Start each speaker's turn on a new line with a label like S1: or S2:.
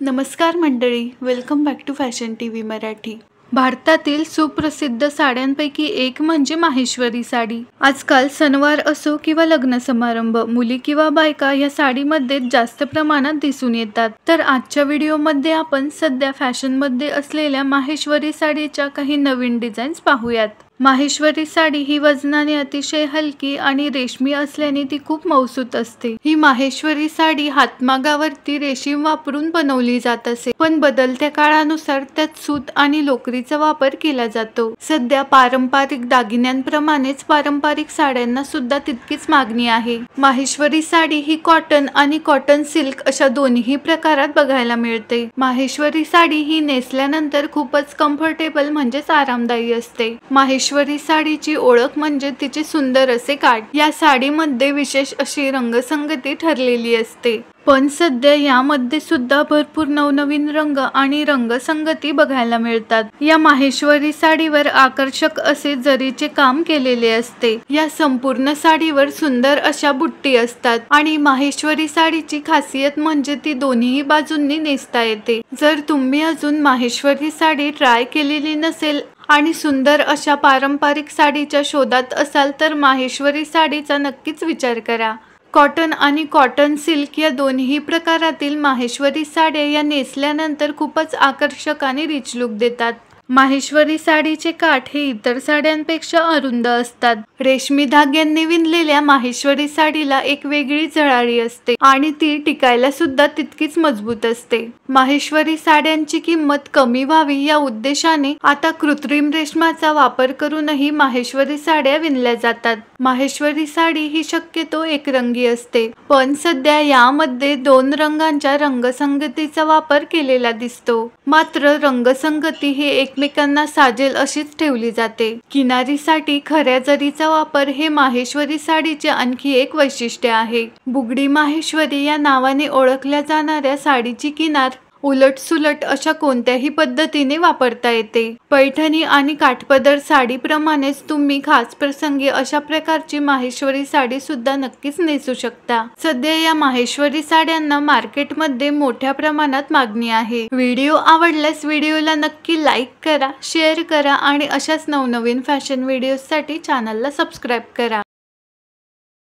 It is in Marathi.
S1: नमस्कार मंडळी welcome back to fashion T V Marathi. भारतातील सुप्रसिद्ध साड्यांपैकी एक म्हणजे माहेश्वरी साडी. आजकाल सणवार असो किंवा लग्न समारंभ मुली किंवा बायका या साडीमध्ये जास्त प्रमाणात दिसून येतात. तर आजच्या व्हिडिओमध्ये आपण सध्या फॅशनमध्ये असलेल्या माहेश्वरी साडीच्या काही नवीन डिझाईन्स पाहूयात. माहेश्वरी साडी ही वजनाने अतिशय हलकी आणि रेशमी असल्याने ती खूप मौसूत असते. ही माहेश्वरी साडी हातमागावरती रेशीम वापरून बनवली जात असे. पण बदलत्या काळानुसार त्यात सूत आणि लोकरीचा वापर केला जातो. सध्या पारंपरिक दागिन्यांप्रमाणेच पारंपरिक साड्यांना सुद्धा तितकीच मागणी आहे. माहेश्वरी साडी ही कॉटन आणि कॉटन सिल्क अशा दोन्ही प्रकारात बघायला मिळते. माहेश्वरी साडी ही नेसल्यानंतर खूपच कम्फर्टेबल म्हणजेच आरामदायी असते. माहेश्वरी माहेश्वरी साडीची ओळख म्हणजे तिचे सुंदर असे काठ या साडीमध्ये विशेष अशी रंगसंगती ठरलेली असते. पण सध्या यामध्ये सुद्धा भरपूर नवनवीन रंग आणि रंगसंगती बघायला मिळतात. या माहेश्वरी साडीवर आकर्षक असे जरीचे काम केलेले असते. या संपूर्ण साडीवर सुंदर अशा बुट्टी असतात आणि माहेश्वरी साडीची खासियत म्हणजे ती दोन्ही बाजूंनी नेसता येते. जर तुम्ही अजून माहेश्वरी साडी ट्राय केलेली नसेल आणि सुंदर अशा पारंपरिक साडीच्या शोधात असाल तर माहेश्वरी साडीचा नक्कीच विचार करा. कॉटन आणि कॉटन सिल्क या दोन्ही प्रकारातील माहेश्वरी साड्या या नेसल्यानंतर खूपच आकर्षक आणि रिच लुक देतात. माहेश्वरी साडीचे काठ हे इतर साड्यांपेक्षा अरुंद असतात. रेशमी धाग्यांनी विणलेल्या माहेश्वरी साडीला एक वेगळी झळाळी असते आणि ती टिकायला सुद्धा तितकीच मजबूत असते. माहेश्वरी साड्यांची किंमत कमी व्हावी या उद्देशाने आता कृत्रिम रेशमाचा वापर करूनही माहेश्वरी साड्या विणल्या जातात. माहेश्वरी साडी ही शक्यतो एकरंगी असते पण सध्या यामध्ये दोन रंगांच्या रंगसंगतीचा वापर केलेला दिसतो. मात्र रंगसंगती ही एकमेकांना साजेल अशीच ठेवली जाते. किनारीसाठी खऱ्या जरीचा वापर हे माहेश्वरी साडीचे आणखी एक वैशिष्ट्य आहे. बुगडी माहेश्वरी या नावाने ओळखल्या जाणाऱ्या साडीची किनार उलटसुलट अशा कोणत्याही पद्धतीने वापरता येते. पैठणी आणि काठपदर साडीप्रमाणेच तुम्ही खास प्रसंगी अशा प्रकारची माहेश्वरी साडी सुद्धा नक्कीच नेसू शकता. सध्या या माहेश्वरी साड्यांना मार्केटमध्ये मोठ्या प्रमाणात मागणी आहे. व्हिडिओ आवडल्यास व्हिडिओला नक्की लाईक करा शेअर करा आणि अशाच नवनवीन फॅशन व्हिडिओसाठी चॅनलला सबस्क्राईब करा.